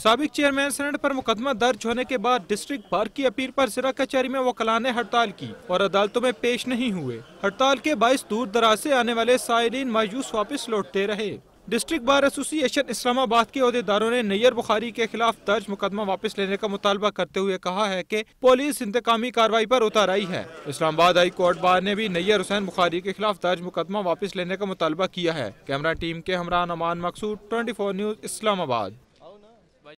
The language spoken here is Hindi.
सबक चेयरमैन सेनेट पर मुकदमा दर्ज होने के बाद डिस्ट्रिक्ट बार की अपील पर जिला कचहरी में वकला ने हड़ताल की और अदालतों में पेश नहीं हुए। हड़ताल के बाईस दूर दराज से आने वाले सायरीन मायूस वापस लौटते रहे। डिस्ट्रिक्ट बार एसोसिएशन इस्लामाबाद के अहदेदारों ने नैयर बुखारी के खिलाफ दर्ज मुकदमा वापस लेने का मुतालबा करते हुए कहा है कि पुलिस इंतकामी कार्रवाई पर उतर आई है। इस्लामाबाद हाई कोर्ट बार ने भी नैयर हुसैन बुखारी के खिलाफ दर्ज मुकदमा वापस लेने का मुतालबा किया है। कैमरा टीम के हमरा Naman Maqsood, twenty four news, Islamabad.